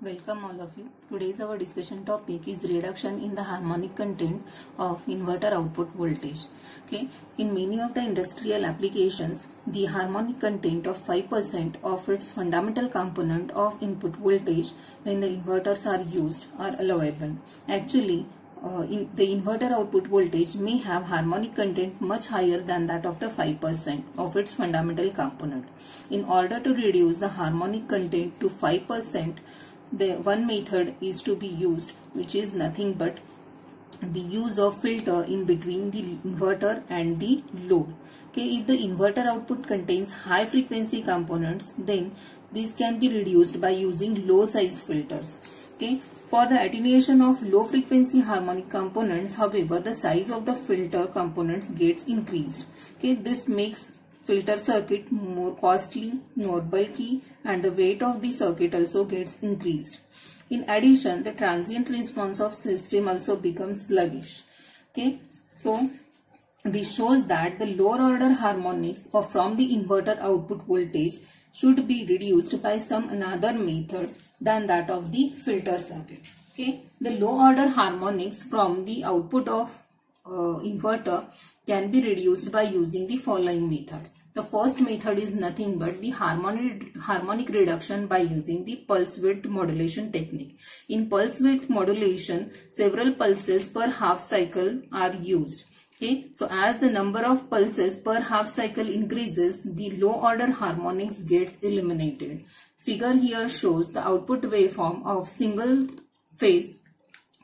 Welcome all of you. Today's our discussion topic is reduction in the harmonic content of inverter output voltage. Okay, in many of the industrial applications, the harmonic content of 5% of its fundamental component of input voltage when the inverters are used are allowable. Actually, uh, in the inverter output voltage may have harmonic content much higher than that of the 5% of its fundamental component. In order to reduce the harmonic content to 5%, the one method is to be used which is nothing but the use of filter in between the inverter and the load. Okay if the inverter output contains high frequency components then this can be reduced by using low size filters. Okay for the attenuation of low frequency harmonic components however the size of the filter components gets increased. Okay this makes filter circuit more costly, more bulky and the weight of the circuit also gets increased. In addition, the transient response of system also becomes sluggish. Okay, so this shows that the lower order harmonics of from the inverter output voltage should be reduced by some another method than that of the filter circuit. Okay, the low order harmonics from the output of uh, inverter can be reduced by using the following methods. The first method is nothing but the harmonic, harmonic reduction by using the pulse width modulation technique. In pulse width modulation, several pulses per half cycle are used. Okay, so as the number of pulses per half cycle increases, the low order harmonics gets eliminated. Figure here shows the output waveform of single phase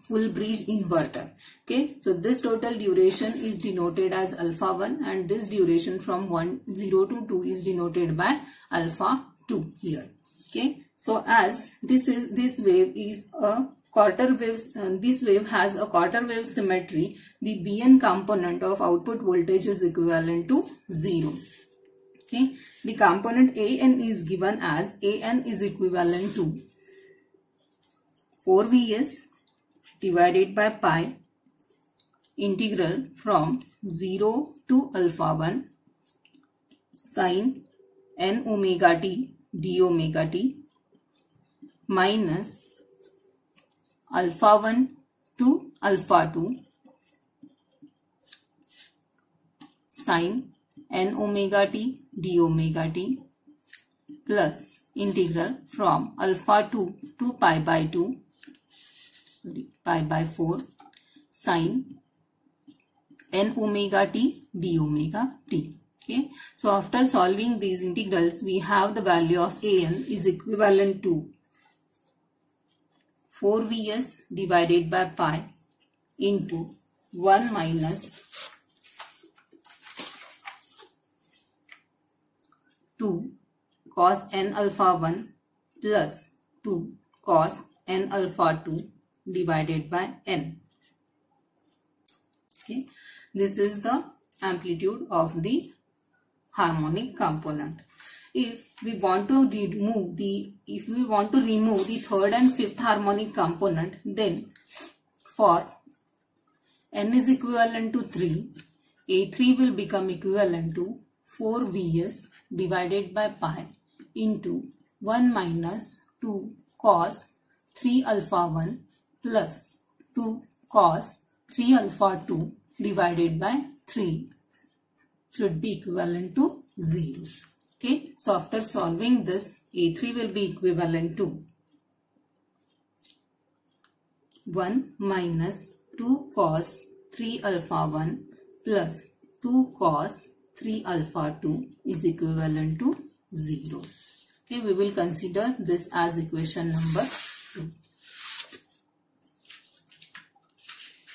full bridge inverter. Okay so this total duration is denoted as alpha 1 and this duration from 1 0 to 2 is denoted by alpha 2 here. Okay so as this is this wave is a quarter wave uh, this wave has a quarter wave symmetry the bn component of output voltage is equivalent to 0 okay the component an is given as an is equivalent to 4 vs divided by pi integral from 0 to alpha 1 sine n omega t d omega t minus alpha 1 to alpha 2 sine n omega t d omega t plus integral from alpha 2 to pi by 2 pi by 4 sine. N omega t d omega t. Okay. So after solving these integrals we have the value of an is equivalent to 4 vs divided by pi into 1 minus 2 cos n alpha 1 plus 2 cos n alpha 2 divided by n. Okay, this is the amplitude of the harmonic component. If we want to remove the if we want to remove the third and fifth harmonic component, then for n is equivalent to 3, A3 will become equivalent to 4 Vs divided by pi into 1 minus 2 cos 3 alpha 1 plus 2 cos 3 alpha 2 divided by 3 should be equivalent to 0. Okay, so after solving this, A3 will be equivalent to 1 minus 2 cos 3 alpha 1 plus 2 cos 3 alpha 2 is equivalent to 0. Okay, we will consider this as equation number 2.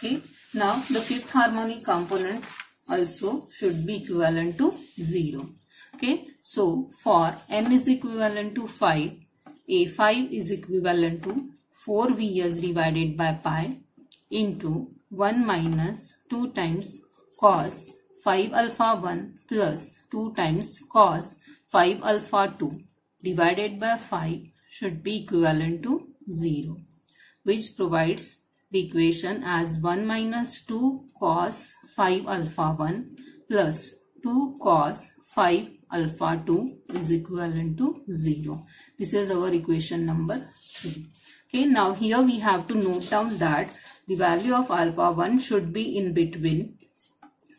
Okay, now the fifth harmonic component also should be equivalent to 0. Okay, so for n is equivalent to 5, A5 is equivalent to 4 Vs divided by pi into 1 minus 2 times cos 5 alpha 1 plus 2 times cos 5 alpha 2 divided by 5 should be equivalent to 0 which provides the equation as 1 minus 2 cos 5 alpha 1 plus 2 cos 5 alpha 2 is equivalent to 0. This is our equation number 3. Okay, now here we have to note down that the value of alpha 1 should be in between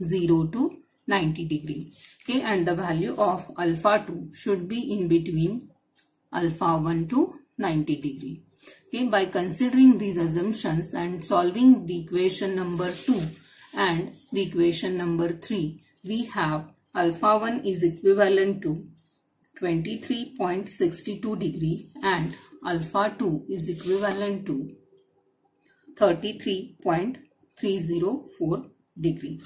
0 to 90 degree. Okay, and the value of alpha 2 should be in between alpha 1 to 90 degree. Okay, by considering these assumptions and solving the equation number 2 and the equation number 3, we have alpha 1 is equivalent to 23.62 degree and alpha 2 is equivalent to 33.304 degree.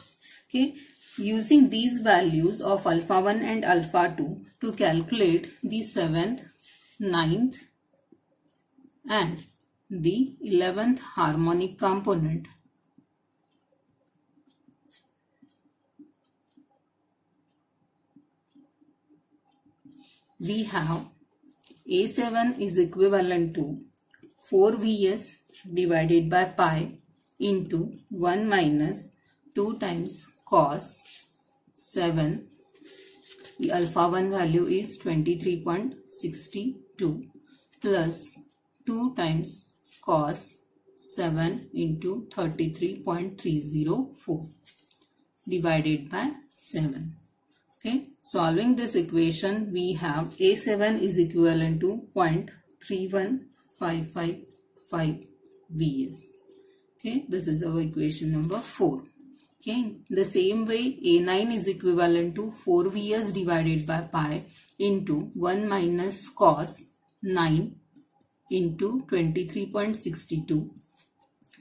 Okay, using these values of alpha 1 and alpha 2 to calculate the 7th, 9th and the 11th harmonic component we have A7 is equivalent to 4Vs divided by pi into 1 minus 2 times cos 7. The alpha 1 value is 23.62 plus 2 times cos 7 into 33.304 divided by 7. Okay, solving this equation, we have A7 is equivalent to 0.31555 Vs. Okay, this is our equation number 4. Okay, the same way A9 is equivalent to 4 Vs divided by pi into 1 minus cos 9 into 23.62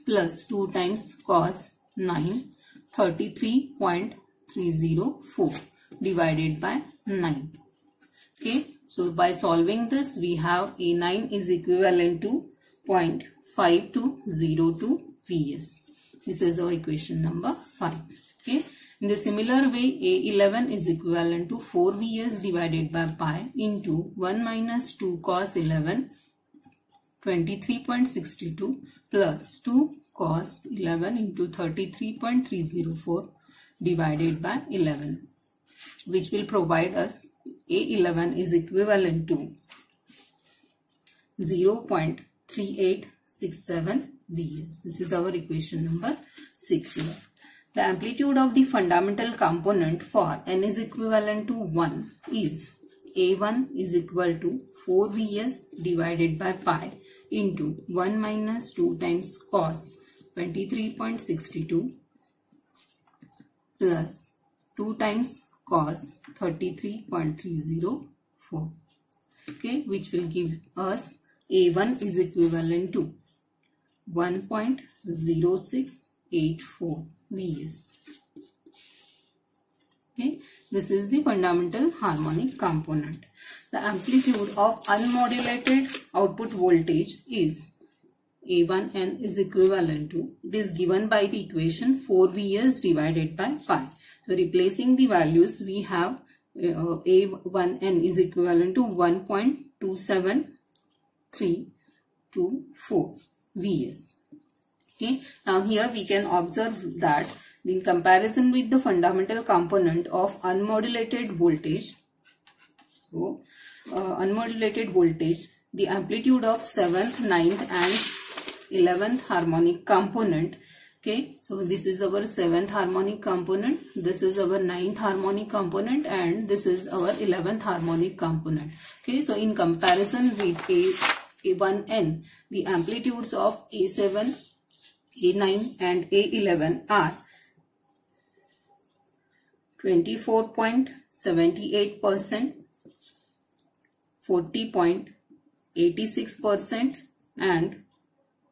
plus 2 times cos 9 33.304 divided by 9. Okay, so by solving this we have A9 is equivalent to 0.5202 Vs. This is our equation number 5. Okay, in the similar way A11 is equivalent to 4 Vs divided by pi into 1 minus 2 cos 11 23.62 plus 2 cos 11 into 33.304 divided by 11 which will provide us A11 is equivalent to 0.3867 Vs. This is our equation number 6 here. The amplitude of the fundamental component for n is equivalent to 1 is A1 is equal to 4 Vs divided by pi into 1 minus 2 times cos 23.62 plus 2 times cos 33.304 okay which will give us a1 is equivalent to 1.0684 vs. Okay this is the fundamental harmonic component the amplitude of unmodulated output voltage is a1n is equivalent to it is given by the equation 4 vs divided by pi replacing the values we have uh, a1n is equivalent to 1.27324 vs okay now here we can observe that in comparison with the fundamental component of unmodulated voltage so uh, unmodulated voltage the amplitude of 7th 9th and 11th harmonic component. Okay so this is our seventh harmonic component this is our ninth harmonic component and this is our 11th harmonic component. Okay so in comparison with a a1n the amplitudes of a7 a9 and a11 are 24.78 percent 40.86 percent and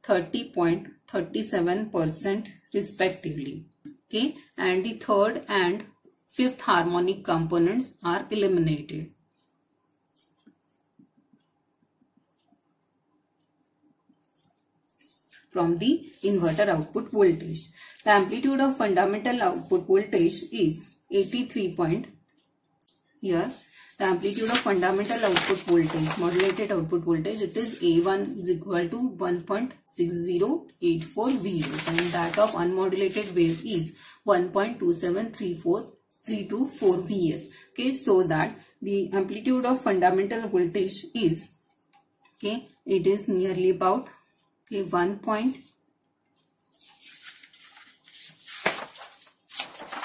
30.37% respectively. Okay, and the third and fifth harmonic components are eliminated. from the inverter output voltage. The amplitude of fundamental output voltage is 83 point here the amplitude of fundamental output voltage modulated output voltage it is A1 is equal to 1.6084 Vs and that of unmodulated wave is 1.2734324 Vs. Okay so that the amplitude of fundamental voltage is okay it is nearly about okay 1 point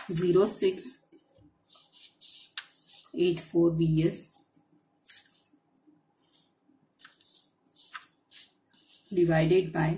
06 84 V's divided by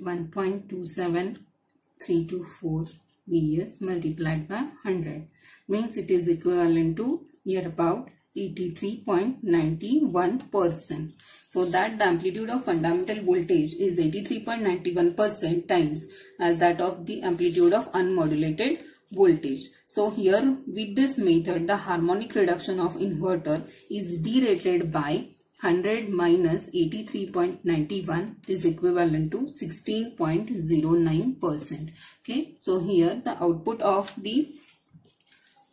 1.27324 V's multiplied by 100 means it is equivalent to here about 83.91%. So that the amplitude of fundamental voltage is 83.91% times as that of the amplitude of unmodulated voltage. So here with this method the harmonic reduction of inverter is derated by 100 minus 83.91 is equivalent to 16.09%. Okay, so here the output of the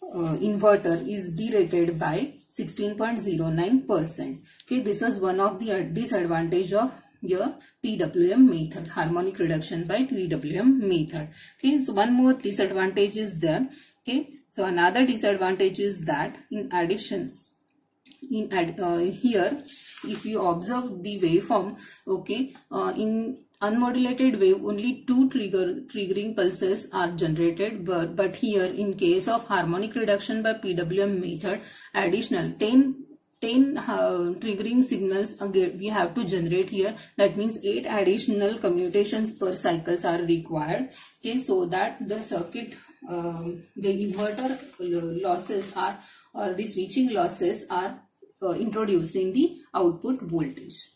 uh, inverter is derated by 16.09%. Okay, this is one of the disadvantage of your PWM method, harmonic reduction by PWM method. Okay, so one more disadvantage is there. Okay, so another disadvantage is that in addition, in uh, here, if you observe the waveform, okay, uh, in unmodulated wave only two trigger triggering pulses are generated but, but here in case of harmonic reduction by PWM method additional 10 10 uh, triggering signals again we have to generate here. That means 8 additional commutations per cycles are required. Okay so that the circuit uh, the inverter losses are or the switching losses are uh, introduced in the output voltage.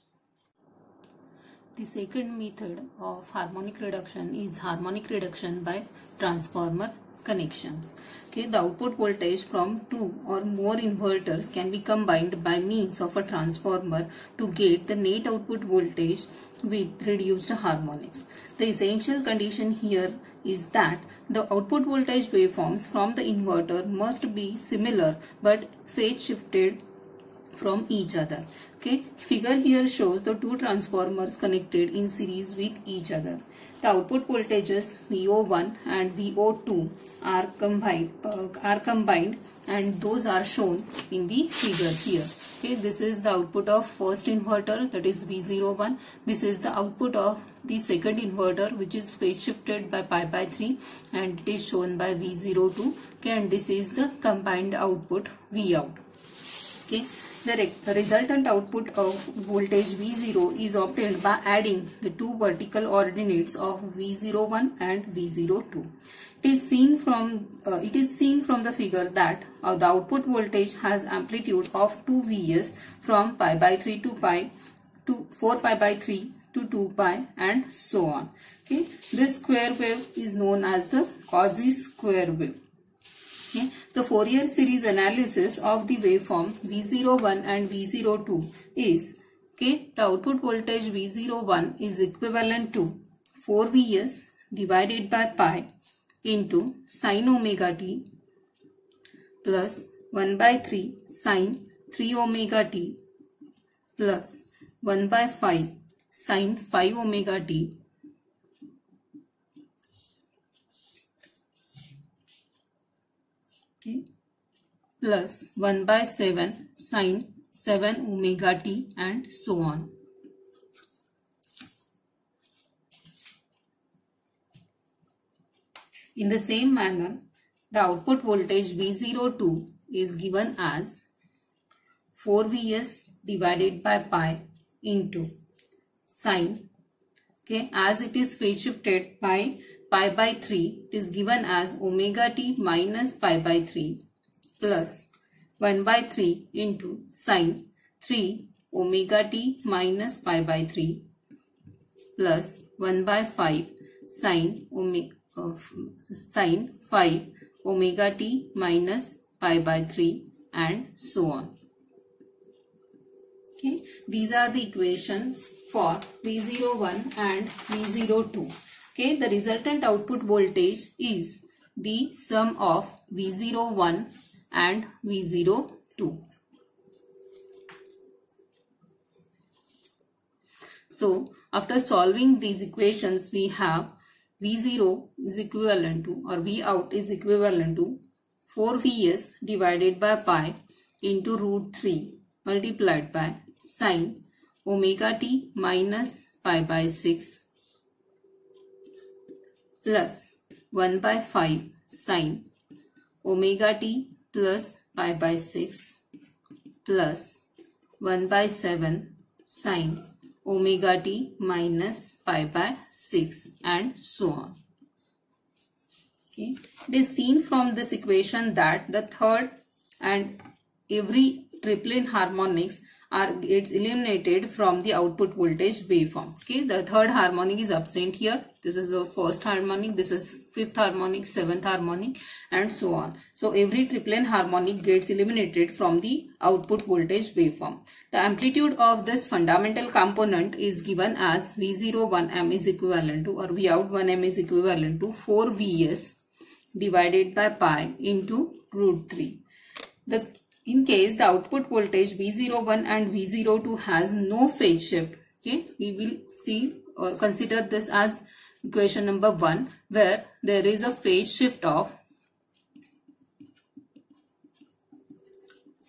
The second method of harmonic reduction is harmonic reduction by transformer connections. Okay, the output voltage from two or more inverters can be combined by means of a transformer to get the net output voltage with reduced harmonics. The essential condition here is that the output voltage waveforms from the inverter must be similar but phase shifted from each other. Okay, figure here shows the two transformers connected in series with each other. The output voltages VO1 and VO2 are combined uh, are combined and those are shown in the figure here. Okay, this is the output of first inverter that is V01. This is the output of the second inverter which is phase shifted by pi by 3 and it is shown by V02. Okay, and this is the combined output V out. Okay. The, the resultant output of voltage V0 is obtained by adding the two vertical ordinates of V01 and V02. It is seen from uh, it is seen from the figure that uh, the output voltage has amplitude of 2 Vs from pi by 3 to pi to 4 pi by 3 to 2 pi and so on. Okay, this square wave is known as the quasi square wave. Okay. The Fourier series analysis of the waveform V01 and V02 is okay, the output voltage V01 is equivalent to 4 Vs divided by pi into sine omega t plus 1 by 3 sine 3 omega t plus 1 by 5 sine 5 omega t okay, plus 1 by 7 sine 7 omega t and so on. In the same manner, the output voltage V02 is given as 4 Vs divided by pi into sine okay as it is phase shifted by pi by 3 it is given as omega t minus pi by 3 plus 1 by 3 into sine 3 omega t minus pi by 3 plus 1 by 5 sine omega, uh, sine 5 omega t minus pi by 3 and so on. Okay, these are the equations for V01 and V02. Okay, the resultant output voltage is the sum of V01 and V02. So, after solving these equations, we have V0 is equivalent to or V out is equivalent to 4 Vs divided by pi into root 3 multiplied by sine omega t minus pi by 6 plus 1 by 5 sine omega t plus pi by 6 plus 1 by 7 sine omega t minus pi by 6 and so on. Okay. It is seen from this equation that the third and every triplet harmonics are gets eliminated from the output voltage waveform. Okay, the third harmonic is absent here. This is the first harmonic, this is fifth harmonic, seventh harmonic and so on. So every triplet harmonic gets eliminated from the output voltage waveform. The amplitude of this fundamental component is given as V0 1M is equivalent to or V out 1M is equivalent to 4 Vs divided by pi into root 3. The in case the output voltage V01 and V02 has no phase shift, okay, we will see or consider this as equation number 1 where there is a phase shift of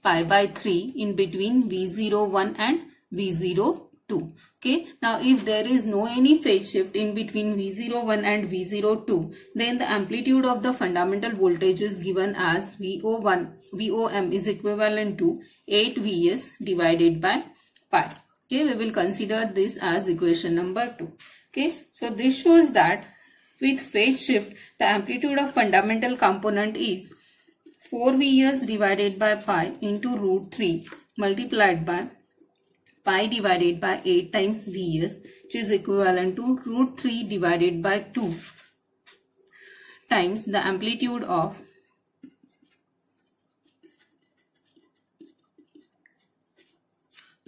pi by 3 in between V01 and V02 okay? Now if there is no any phase shift in between v01 and v02 then the amplitude of the fundamental voltage is given as vo1 vom is equivalent to 8 vs divided by pi okay? We will consider this as equation number 2 okay? So this shows that with phase shift the amplitude of fundamental component is 4 vs divided by pi into root 3 multiplied by pi divided by 8 times Vs which is equivalent to root 3 divided by 2 times the amplitude of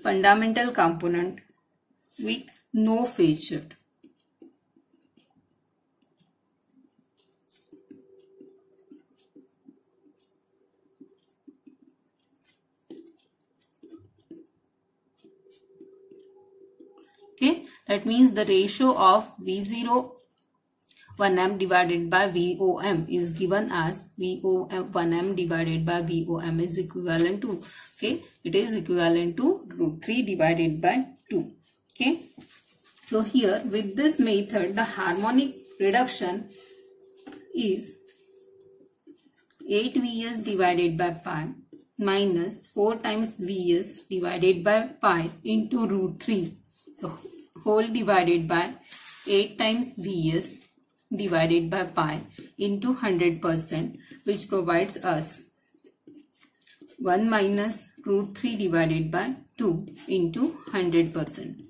fundamental component with no phase shift. Okay that means the ratio of v0 1m divided by vom is given as vom 1m divided by vom is equivalent to okay it is equivalent to root 3 divided by 2 okay. So here with this method the harmonic reduction is 8 vs divided by pi minus 4 times vs divided by pi into root 3 whole divided by 8 times Vs divided by pi into 100% which provides us 1 minus root 3 divided by 2 into 100%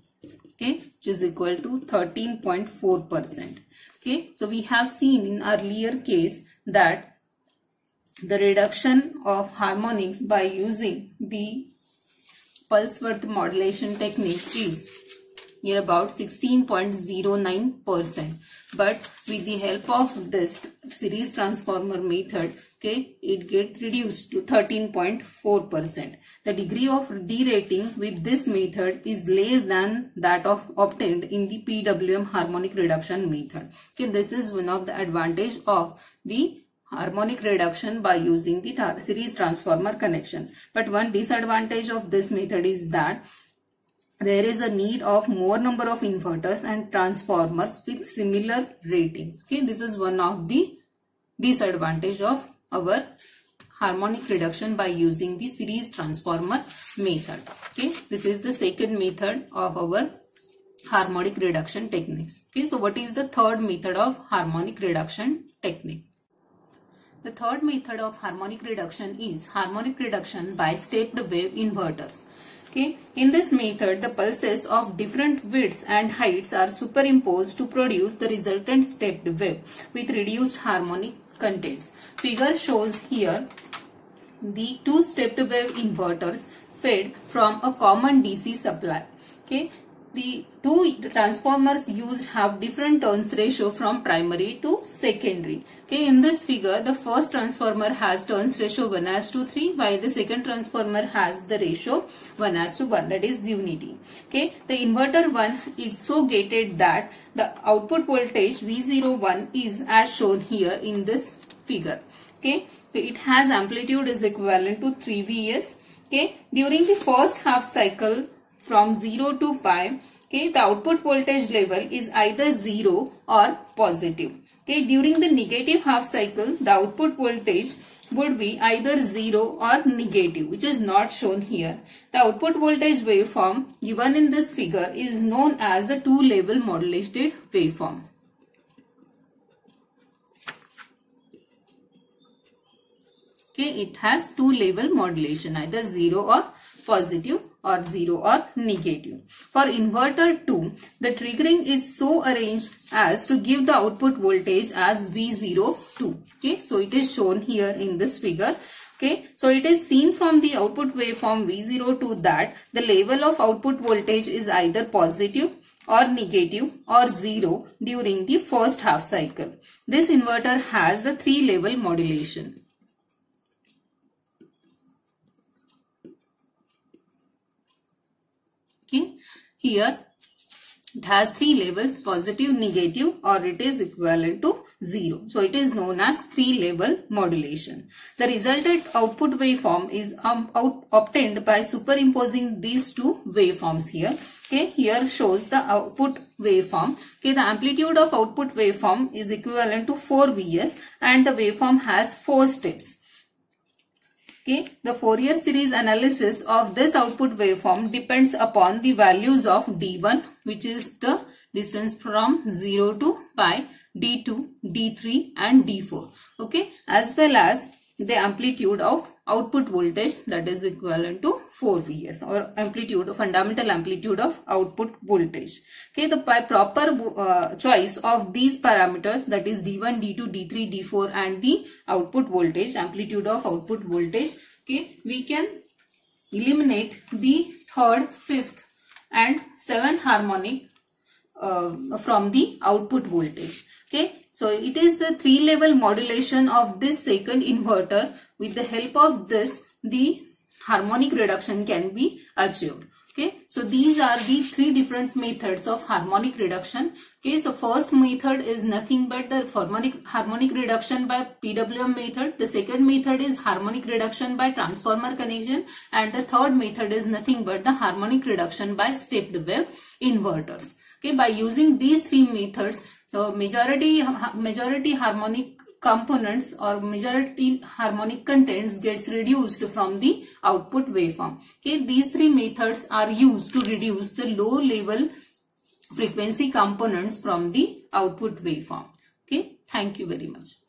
okay which is equal to 13.4% okay so we have seen in earlier case that the reduction of harmonics by using the pulse width modulation technique is near about 16.09% but with the help of this series transformer method okay it gets reduced to 13.4% the degree of derating with this method is less than that of obtained in the PWM harmonic reduction method. Okay this is one of the advantage of the harmonic reduction by using the series transformer connection. But one disadvantage of this method is that there is a need of more number of inverters and transformers with similar ratings. Okay, this is one of the disadvantage of our harmonic reduction by using the series transformer method. Okay, this is the second method of our harmonic reduction techniques. Okay, so what is the third method of harmonic reduction technique? The third method of harmonic reduction is harmonic reduction by stepped wave inverters. Okay. In this method, the pulses of different widths and heights are superimposed to produce the resultant stepped wave with reduced harmonic contents. Figure shows here the two stepped wave inverters fed from a common DC supply. Okay. The two transformers used have different turns ratio from primary to secondary. Okay, in this figure, the first transformer has turns ratio 1 as to 3 while the second transformer has the ratio 1 as to 1 that is unity. Okay, the inverter 1 is so gated that the output voltage V01 is as shown here in this figure. Okay, so it has amplitude is equivalent to 3 Vs. Okay, during the first half cycle from 0 to pi, okay, the output voltage level is either 0 or positive. Okay, during the negative half cycle, the output voltage would be either 0 or negative which is not shown here. The output voltage waveform given in this figure is known as the two level modulated waveform. Okay, it has two level modulation either 0 or positive or 0 or negative. For inverter 2, the triggering is so arranged as to give the output voltage as V02. Okay, so it is shown here in this figure. Okay, so it is seen from the output waveform V02 that the level of output voltage is either positive or negative or 0 during the first half cycle. This inverter has the three level modulation. Okay. Here it has three levels positive, negative or it is equivalent to 0. So it is known as three level modulation. The resultant output waveform is um, out, obtained by superimposing these two waveforms here. Okay, here shows the output waveform. Okay, the amplitude of output waveform is equivalent to 4 Vs and the waveform has 4 steps. Okay, the Fourier series analysis of this output waveform depends upon the values of D1 which is the distance from 0 to pi, D2, D3 and D4. Okay, as well as the amplitude of output voltage that is equivalent to 4 Vs or amplitude fundamental amplitude of output voltage. Okay, the proper uh, choice of these parameters that is D1, D2, D3, D4 and the output voltage amplitude of output voltage. Okay, we can eliminate the third, fifth and seventh harmonic uh, from the output voltage. Okay, so it is the three level modulation of this second inverter. With the help of this, the harmonic reduction can be achieved. Okay, so these are the three different methods of harmonic reduction. Okay, so first method is nothing but the harmonic, harmonic reduction by PWM method. The second method is harmonic reduction by transformer connection. And the third method is nothing but the harmonic reduction by stepped wave inverters. Okay, by using these three methods, so majority, majority harmonic components or majority harmonic contents gets reduced from the output waveform. Okay, these three methods are used to reduce the low level frequency components from the output waveform. Okay, thank you very much.